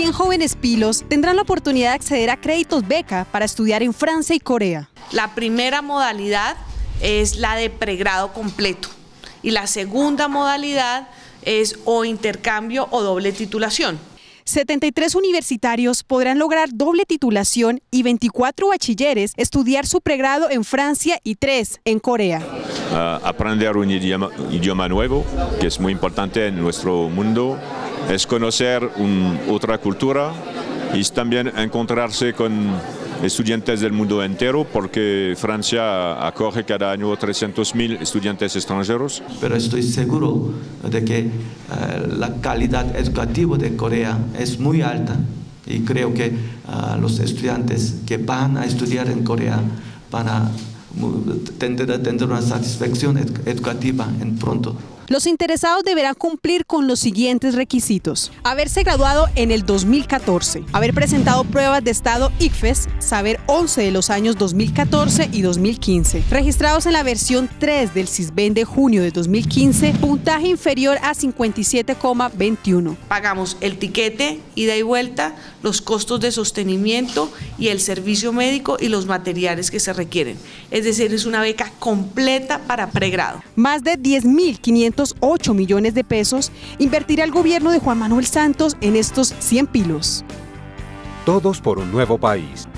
100 jóvenes pilos tendrán la oportunidad de acceder a créditos beca para estudiar en Francia y Corea. La primera modalidad es la de pregrado completo y la segunda modalidad es o intercambio o doble titulación. 73 universitarios podrán lograr doble titulación y 24 bachilleres estudiar su pregrado en Francia y 3 en Corea. Uh, aprender un idioma, idioma, nuevo, que es muy importante en nuestro mundo, es conocer otra cultura y también encontrarse con estudiantes del mundo entero porque Francia acoge cada año 300.000 estudiantes extranjeros. Pero estoy seguro de que uh, la calidad educativa de Corea es muy alta y creo que uh, los estudiantes que van a estudiar en Corea van a tener, tener una satisfacción educativa en pronto. Los interesados deberán cumplir con los siguientes requisitos. Haberse graduado en el 2014, haber presentado pruebas de estado ICFES, saber 11 de los años 2014 y 2015, registrados en la versión 3 del CISBEN de junio de 2015, puntaje inferior a 57,21. Pagamos el tiquete, ida y vuelta, los costos de sostenimiento y el servicio médico y los materiales que se requieren. Es decir, es una beca completa para pregrado. Más de 10.500 8 millones de pesos invertirá el gobierno de Juan Manuel Santos en estos 100 pilos. Todos por un nuevo país.